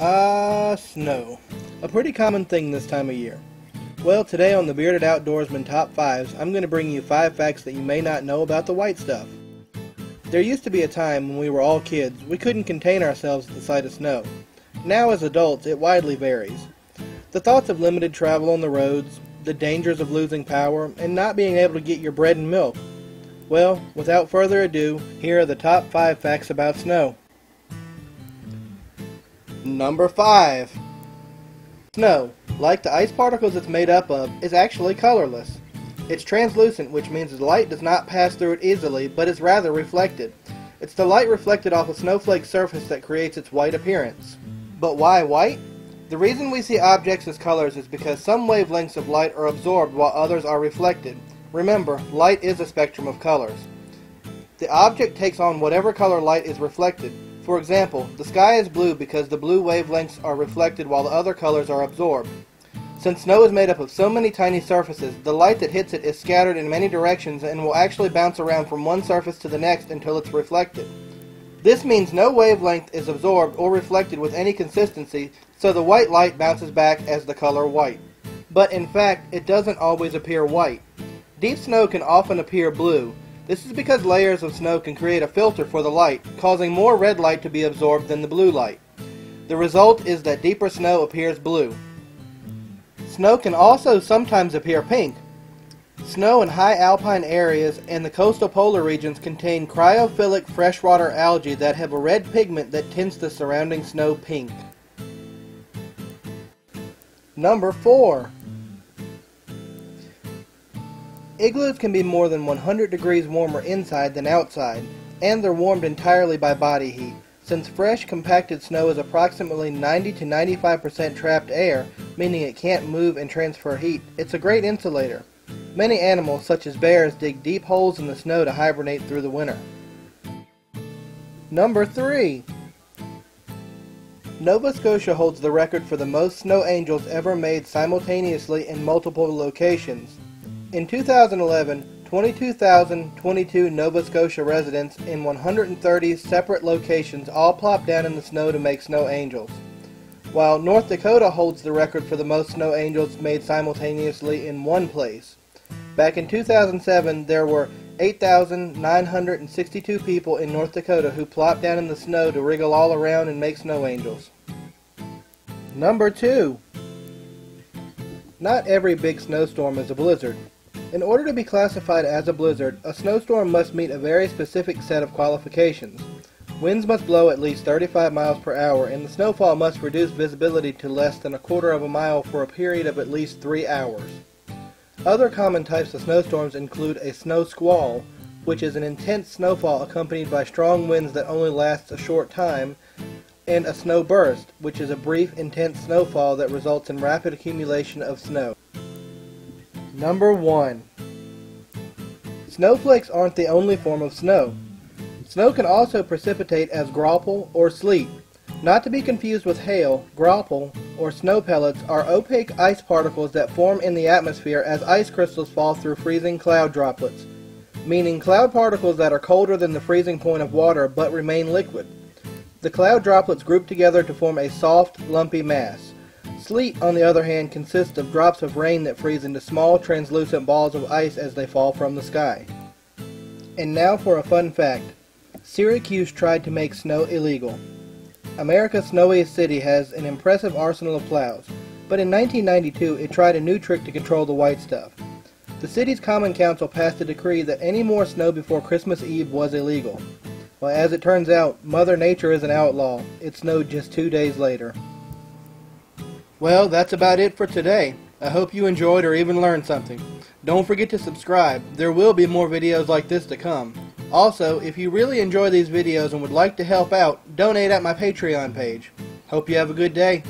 Ah, snow. A pretty common thing this time of year. Well, today on the Bearded Outdoorsman Top 5s, I'm going to bring you 5 facts that you may not know about the white stuff. There used to be a time when we were all kids, we couldn't contain ourselves at the sight of snow. Now as adults, it widely varies. The thoughts of limited travel on the roads, the dangers of losing power, and not being able to get your bread and milk. Well, without further ado, here are the top 5 facts about snow. Number 5. Snow, like the ice particles it's made up of, is actually colorless. It's translucent, which means light does not pass through it easily, but is rather reflected. It's the light reflected off a snowflake surface that creates its white appearance. But why white? The reason we see objects as colors is because some wavelengths of light are absorbed while others are reflected. Remember, light is a spectrum of colors. The object takes on whatever color light is reflected, for example, the sky is blue because the blue wavelengths are reflected while the other colors are absorbed. Since snow is made up of so many tiny surfaces, the light that hits it is scattered in many directions and will actually bounce around from one surface to the next until it's reflected. This means no wavelength is absorbed or reflected with any consistency, so the white light bounces back as the color white. But in fact, it doesn't always appear white. Deep snow can often appear blue, this is because layers of snow can create a filter for the light, causing more red light to be absorbed than the blue light. The result is that deeper snow appears blue. Snow can also sometimes appear pink. Snow in high alpine areas and the coastal polar regions contain cryophilic freshwater algae that have a red pigment that tints the surrounding snow pink. Number 4. Igloos can be more than 100 degrees warmer inside than outside, and they're warmed entirely by body heat. Since fresh, compacted snow is approximately 90 to 95% trapped air, meaning it can't move and transfer heat, it's a great insulator. Many animals, such as bears, dig deep holes in the snow to hibernate through the winter. Number 3. Nova Scotia holds the record for the most snow angels ever made simultaneously in multiple locations. In 2011, 22,022 Nova Scotia residents in 130 separate locations all plopped down in the snow to make snow angels, while North Dakota holds the record for the most snow angels made simultaneously in one place. Back in 2007, there were 8,962 people in North Dakota who plopped down in the snow to wriggle all around and make snow angels. Number 2. Not every big snowstorm is a blizzard. In order to be classified as a blizzard, a snowstorm must meet a very specific set of qualifications. Winds must blow at least 35 miles per hour, and the snowfall must reduce visibility to less than a quarter of a mile for a period of at least three hours. Other common types of snowstorms include a snow squall, which is an intense snowfall accompanied by strong winds that only lasts a short time, and a snow burst, which is a brief, intense snowfall that results in rapid accumulation of snow. Number 1. Snowflakes aren't the only form of snow. Snow can also precipitate as graupel or sleet. Not to be confused with hail, graupel, or snow pellets are opaque ice particles that form in the atmosphere as ice crystals fall through freezing cloud droplets, meaning cloud particles that are colder than the freezing point of water but remain liquid. The cloud droplets group together to form a soft, lumpy mass. Sleet, on the other hand, consists of drops of rain that freeze into small, translucent balls of ice as they fall from the sky. And now for a fun fact. Syracuse tried to make snow illegal. America's snowiest city has an impressive arsenal of plows, but in 1992 it tried a new trick to control the white stuff. The city's common council passed a decree that any more snow before Christmas Eve was illegal. Well, as it turns out, Mother Nature is an outlaw. It snowed just two days later. Well, that's about it for today. I hope you enjoyed or even learned something. Don't forget to subscribe. There will be more videos like this to come. Also, if you really enjoy these videos and would like to help out, donate at my Patreon page. Hope you have a good day.